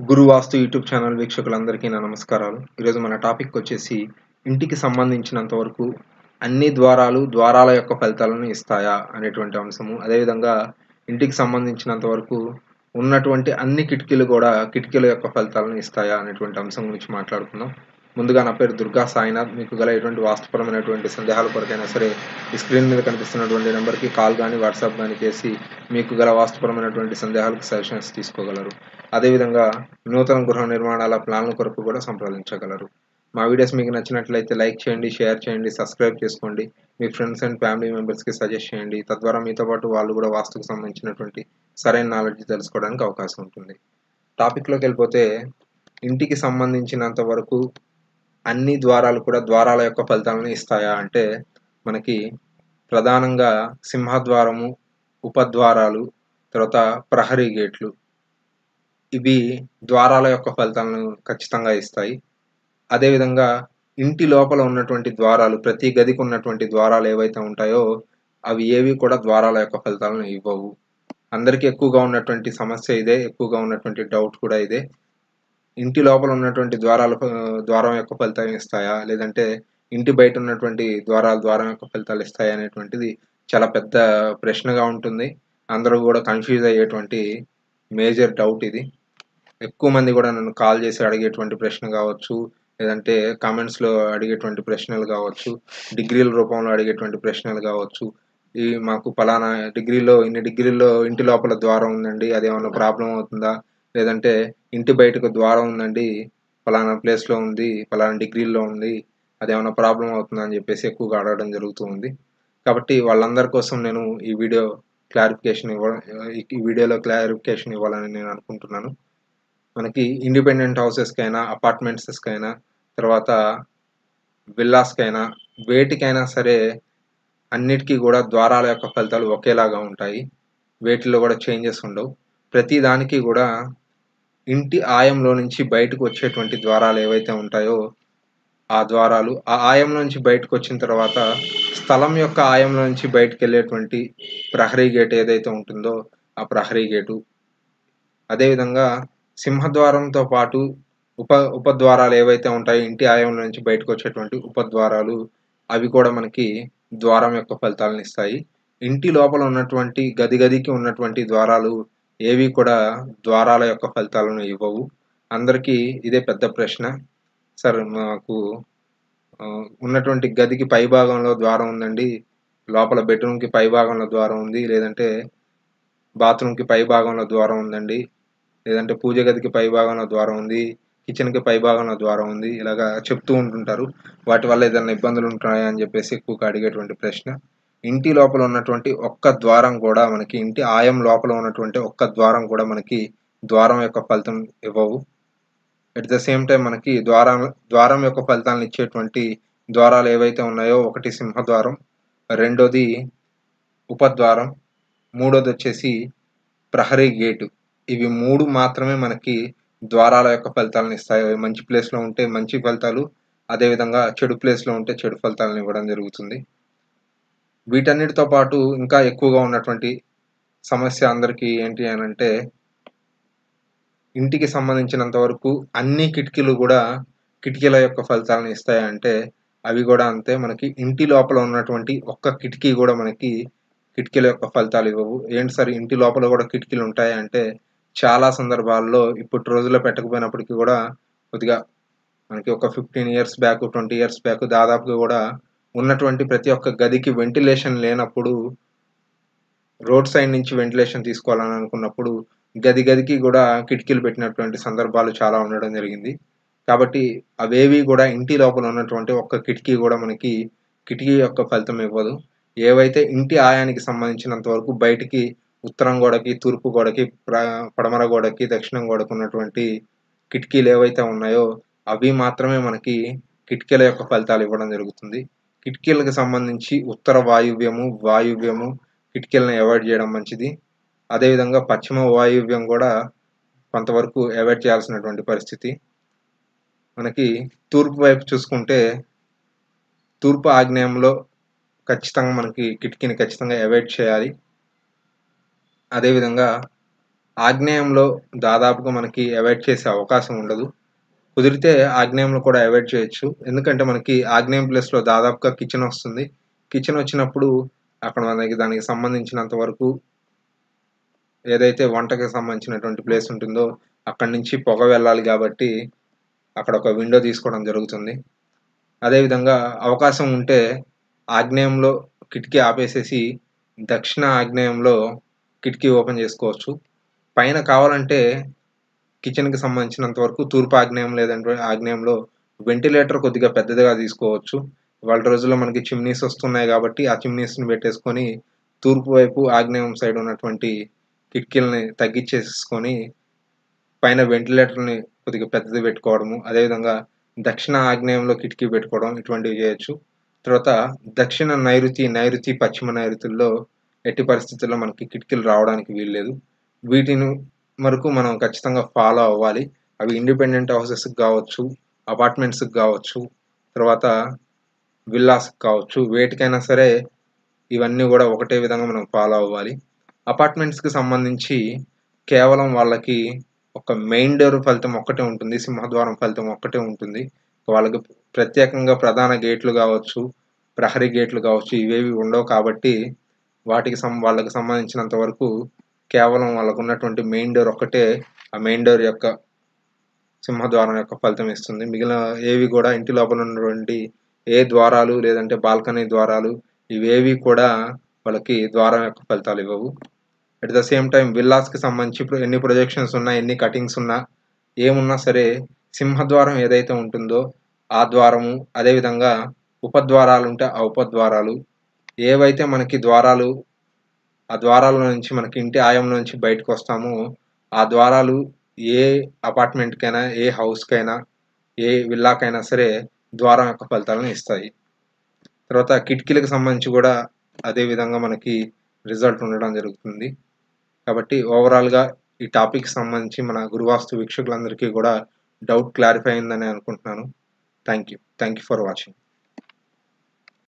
గురువాస్తు YouTube channel వీక్షకులందరికీ నా నమస్కారాలు. ఈరోజు మన టాపిక్ వచ్చేసి ఇంటికి సంబంధించినంత వరకు అన్ని ద్వారాలు ద్వారాల యొక్క ఫలితాలను ఇస్తాయా అనేటువంటి అంశము. అదేవిధంగా ఇంటికి సంబంధించినంత వరకు ఉన్నటువంటి అన్ని కిటికీలు కూడా కిటికీల యొక్క ఫలితాలను ఇస్తాయా అనేటువంటి అంశం గురించి మాట్లాడుకుందాం. ముందుగా నా పేరు దుర్గా సాయినాథ్. మీకు గల ఎటువంటి వాస్తుపరమైనటువంటి సందేహాల కొరకైనా సరే ఈ స్క్రీన్ మీద కనిపిస్తున్నటువంటి నెంబర్కి కాల్ కానీ వాట్సాప్ కానీ చేసి మీకు గల వాస్తుపరమైనటువంటి సందేహాలకు సజెషన్స్ తీసుకోగలరు. అదేవిధంగా నూతన గృహ నిర్మాణాల ప్లాన్ల కొరకు కూడా సంప్రదించగలరు. మా వీడియోస్ మీకు నచ్చినట్లయితే లైక్ చేయండి షేర్ చేయండి సబ్స్క్రైబ్ చేసుకోండి. మీ ఫ్రెండ్స్ అండ్ ఫ్యామిలీ మెంబర్స్కి సజెస్ట్ చేయండి. తద్వారా మీతో పాటు వాళ్ళు కూడా వాస్తుకు సంబంధించినటువంటి సరైన నాలెడ్జ్ తెలుసుకోవడానికి అవకాశం ఉంటుంది. టాపిక్లోకి వెళ్ళిపోతే ఇంటికి సంబంధించినంత వరకు అన్ని ద్వారాలు కూడా ద్వారాల యొక్క ఫలితాలను ఇస్తాయా అంటే మనకి ప్రధానంగా సింహద్వారము ఉపద్వారాలు తర్వాత ప్రహరీ గేట్లు. ఇవి ద్వారాల యొక్క ఫలితాలను ఖచ్చితంగా ఇస్తాయి. అదేవిధంగా ఇంటి లోపల ఉన్నటువంటి ద్వారాలు ప్రతి గదికి ఉన్నటువంటి ద్వారాలు ఏవైతే ఉంటాయో అవి ఏవి కూడా ద్వారాల యొక్క ఫలితాలను ఇవ్వవు. అందరికీ ఎక్కువగా ఉన్నటువంటి సమస్య ఇదే ఎక్కువగా ఉన్నటువంటి డౌట్ కూడా ఇదే. ఇంటి లోపల ఉన్నటువంటి ద్వారాలు ద్వారం యొక్క ఫలితాలు ఇస్తాయా? లేదంటే ఇంటి బయట ఉన్నటువంటి ద్వారాల ద్వారం యొక్క ఫలితాలు ఇస్తాయా అనేటువంటిది చాలా పెద్ద ప్రశ్నగా ఉంటుంది. అందరూ కూడా కన్ఫ్యూజ్ అయ్యేటువంటి మేజర్ డౌట్ ఇది. ఎక్కువ మంది కూడా నన్ను కాల్ చేసి అడిగేటువంటి ప్రశ్న కావచ్చు లేదంటే కామెంట్స్లో అడిగేటువంటి ప్రశ్నలు కావచ్చు డిగ్రీల రూపంలో అడిగేటువంటి ప్రశ్నలు కావచ్చు. ఈ మాకు ఫలానా డిగ్రీలో ఇన్ని డిగ్రీల్లో ఇంటి లోపల ద్వారం ఉందండి అదేమన్నా ప్రాబ్లం అవుతుందా? లేదంటే ఇంటి బయటకు ద్వారం ఉందండి ఫలానా ప్లేస్లో ఉంది ఫలానా డిగ్రీల్లో ఉంది అదేమన్నా ప్రాబ్లం అవుతుందా అని చెప్పేసి ఎక్కువగా అడగడం జరుగుతూ ఉంది. కాబట్టి వాళ్ళందరి కోసం నేను ఈ వీడియో క్లారిఫికేషన్ ఇవ్వ ఈ వీడియోలో క్లారిఫికేషన్ ఇవ్వాలని నేను అనుకుంటున్నాను. మనకి ఇండిపెండెంట్ హౌసెస్కైనా అపార్ట్మెంట్స్కైనా తర్వాత విల్లాస్కైనా వేటికైనా సరే అన్నిటికీ కూడా ద్వారాల యొక్క ఫలితాలు ఒకేలాగా ఉంటాయి. వేటిలో కూడా చేంజెస్ ఉండవు. ప్రతి దానికి కూడా ఇంటి ఆయంలో నుంచి బయటకు వచ్చేటువంటి ద్వారాలు ఏవైతే ఉంటాయో ఆ ద్వారాలు ఆ ఆయంలో నుంచి బయటకు వచ్చిన తర్వాత స్థలం యొక్క ఆయంలో నుంచి బయటకు వెళ్ళేటువంటి ప్రహరీ గేట్ ఏదైతే ఉంటుందో ఆ ప్రహరీ గేటు. అదేవిధంగా సింహద్వారంతో పాటు ఉప ఉపద్వారాలు ఏవైతే ఉంటాయో ఇంటి ఆయంలో నుంచి బయటకు వచ్చేటువంటి ఉపద్వారాలు అవి కూడా మనకి ద్వారం యొక్క ఫలితాలను ఇస్తాయి. ఇంటి లోపల ఉన్నటువంటి గది గదికి ఉన్నటువంటి ద్వారాలు ఏవి కూడా ద్వారాల యొక్క ఫలితాలను ఇవ్వవు. అందరికీ ఇదే పెద్ద ప్రశ్న. సార్ మాకు ఉన్నటువంటి గదికి పై భాగంలో ద్వారం ఉందండి. లోపల బెడ్రూమ్కి పై భాగంలో ద్వారం ఉంది. లేదంటే బాత్రూమ్కి పై భాగంలో ద్వారం ఉందండి. లేదంటే పూజ గదికి పై భాగంలో ద్వారం ఉంది. కిచెన్కి పై భాగంలో ద్వారం ఉంది. ఇలాగా చెప్తూ ఉంటుంటారు. వాటి వల్ల ఏదైనా ఇబ్బందులు ఉంటాయా అని చెప్పేసి ఎక్కువగా అడిగేటువంటి ప్రశ్న. ఇంటి లోపల ఉన్నటువంటి ఒక్క ద్వారం కూడా మనకి ఇంటి ఆయం లోపల ఉన్నటువంటి ఒక్క ద్వారం కూడా మనకి ద్వారం యొక్క ఫలితం ఇవ్వవు. అట్ ద సేమ్ టైం మనకి ద్వారం ద్వారం యొక్క ఫలితాలను ఇచ్చేటువంటి ద్వారాలు ఏవైతే ఉన్నాయో ఒకటి సింహద్వారం రెండోది ఉపద్వారం మూడోది వచ్చేసి ప్రహరీ గేటు. ఇవి మూడు మాత్రమే మనకి ద్వారాల యొక్క ఫలితాలను ఇస్తాయి. మంచి ప్లేస్లో ఉంటే మంచి ఫలితాలు అదేవిధంగా చెడు ప్లేస్లో ఉంటే చెడు ఫలితాలను ఇవ్వడం జరుగుతుంది. వీటన్నిటితో పాటు ఇంకా ఎక్కువగా ఉన్నటువంటి సమస్య అందరికీ ఏంటి అని అంటే ఇంటికి సంబంధించినంత వరకు అన్ని కిటికీలు కూడా కిటికీల యొక్క ఫలితాలను ఇస్తాయంటే అవి కూడా అంతే. మనకి ఇంటి లోపల ఉన్నటువంటి ఒక్క కిటికీ కూడా మనకి కిటికీల యొక్క ఫలితాలు ఇవ్వవు. ఏంటి సార్ ఇంటి లోపల కూడా కిటికీలు ఉంటాయి అంటే చాలా సందర్భాల్లో ఇప్పటి రోజుల్లో పెట్టకపోయినప్పటికీ కూడా కొద్దిగా మనకి ఒక fifteen years back twenty years back దాదాపుగా కూడా ఉన్నటువంటి ప్రతి ఒక్క గదికి వెంటిలేషన్ లేనప్పుడు రోడ్ సైడ్ నుంచి వెంటిలేషన్ తీసుకోవాలని అనుకున్నప్పుడు గది గదికి కూడా కిటికీలు పెట్టినటువంటి సందర్భాలు చాలా ఉండడం జరిగింది. కాబట్టి అవేవి కూడా ఇంటి లోపల ఉన్నటువంటి ఒక్క కిటికీ కూడా మనకి కిటికీ యొక్క ఫలితం ఇవ్వదు. ఏవైతే ఇంటి ఆయానికి సంబంధించినంత వరకు బయటికి ఉత్తరం గోడకి తూర్పు గోడకి పడమర గోడకి దక్షిణం గోడకు ఉన్నటువంటి కిటికీలు ఏవైతే ఉన్నాయో అవి మాత్రమే మనకి కిటికీల యొక్క ఫలితాలు ఇవ్వడం జరుగుతుంది. కిటికీలకు సంబంధించి ఉత్తర వాయువ్యము వాయువ్యము కిటికీలను అవాయిడ్ చేయడం మంచిది. అదేవిధంగా పశ్చిమ వాయువ్యం కూడా కొంతవరకు అవాయిడ్ చేయాల్సినటువంటి పరిస్థితి. మనకి తూర్పు వైపు చూసుకుంటే తూర్పు ఆగ్నేయంలో ఖచ్చితంగా మనకి కిటికీని ఖచ్చితంగా అవాయిడ్ చేయాలి. అదేవిధంగా ఆగ్నేయంలో దాదాపుగా మనకి అవాయిడ్ చేసే అవకాశం ఉండదు. కుదిరితే ఆగ్నేయంలో కూడా అవాయిడ్ చేయొచ్చు. ఎందుకంటే మనకి ఆగ్నేయం ప్లేస్లో దాదాపుగా కిచెన్ వస్తుంది. కిచెన్ వచ్చినప్పుడు అక్కడ మనకి దానికి సంబంధించినంత వరకు ఏదైతే వంటకి సంబంధించినటువంటి ప్లేస్ ఉంటుందో అక్కడి నుంచి పొగ వెళ్ళాలి కాబట్టి అక్కడ ఒక విండో తీసుకోవడం జరుగుతుంది. అదేవిధంగా అవకాశం ఉంటే ఆగ్నేయంలో కిటికీ ఆపేసేసి దక్షిణ ఆగ్నేయంలో కిటికీ ఓపెన్ చేసుకోవచ్చు. పైన కావాలంటే కిచెన్కి సంబంధించినంత వరకు తూర్పు ఆగ్నేయం లేదంటే ఆగ్నేయంలో వెంటిలేటర్ కొద్దిగా పెద్దదిగా తీసుకోవచ్చు. వాళ్ళ రోజుల్లో మనకి చిమ్నీస్ వస్తున్నాయి కాబట్టి ఆ చిమ్నీస్ని పెట్టేసుకొని తూర్పు వైపు ఆగ్నేయం సైడ్ ఉన్నటువంటి కిటికీలని తగ్గించేసుకొని పైన వెంటిలేటర్ని కొద్దిగా పెద్దది పెట్టుకోవడము అదేవిధంగా దక్షిణ ఆగ్నేయంలో కిటికీ పెట్టుకోవడం ఇటువంటివి చేయొచ్చు. తర్వాత దక్షిణ నైరుతి నైరుతి పశ్చిమ నైరుతుల్లో ఎట్టి పరిస్థితుల్లో మనకి కిటికీలు రావడానికి వీల్లేదు. వీటిని వరకు మనం ఖచ్చితంగా ఫాలో అవ్వాలి. అవి ఇండిపెండెంట్ హౌసెస్కి కావచ్చు అపార్ట్మెంట్స్కి కావచ్చు తర్వాత విల్లాస్కి కావచ్చు వేటికైనా సరే ఇవన్నీ కూడా ఒకటే విధంగా మనం ఫాలో అవ్వాలి. అపార్ట్మెంట్స్కి సంబంధించి కేవలం వాళ్ళకి ఒక మెయిన్ డోర్ ఫలితం ఒక్కటే ఉంటుంది సింహద్వారం ఫలితం ఒక్కటే ఉంటుంది. వాళ్ళకి ప్రత్యేకంగా ప్రధాన గేట్లు కావచ్చు ప్రహరీ గేట్లు కావచ్చు ఇవేవి ఉండవు కాబట్టి వాటికి సం వాళ్ళకి సంబంధించినంత వరకు కేవలం వాళ్ళకు ఉన్నటువంటి మెయిన్ డోర్ ఒక్కటే ఆ మెయిన్ డోర్ యొక్క సింహద్వారం యొక్క ఫలితం ఇస్తుంది. మిగిలిన ఏవి కూడా ఇంటి లోపల ఉన్నటువంటి ఏ ద్వారాలు లేదంటే బాల్కనీ ద్వారాలు ఇవేవి కూడా వాళ్ళకి ద్వారం యొక్క ఫలితాలు ఇవ్వవు. అట్ ద సేమ్ టైం విల్లాస్కి సంబంధించి ఎన్ని ప్రొజెక్షన్స్ ఉన్నా ఎన్ని కటింగ్స్ ఉన్నా ఏమున్నా సరే సింహద్వారం ఏదైతే ఉంటుందో ఆ ద్వారము అదేవిధంగా ఉపద్వారాలు ఉంటే ఆ ఉపద్వారాలు. ఏవైతే మనకి ద్వారాలు ఆ ద్వారాల నుంచి మనకి ఇంటి ఆయం నుంచి బయటకు వస్తామో. ఆ ద్వారాలు ఏ అపార్ట్మెంట్కైనా ఏ హౌస్కైనా ఏ విల్లాకైనా సరే ద్వారం యొక్క ఫలితాలను ఇస్తాయి. తర్వాత కిటికీలకు సంబంధించి కూడా అదే విధంగా మనకి రిజల్ట్ ఉండడం జరుగుతుంది. కాబట్టి ఓవరాల్గా ఈ టాపిక్ సంబంధించి మన గురువాస్తు వీక్షకులందరికీ కూడా డౌట్ క్లారిఫై అయిందని అనుకుంటున్నాను. Thank you thank you for watching.